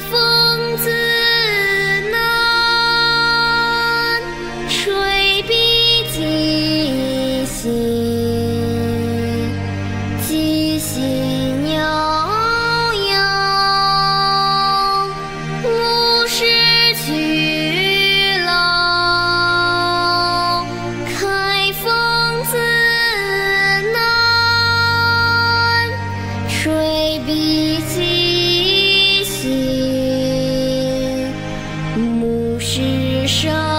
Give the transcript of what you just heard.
grateful. 生。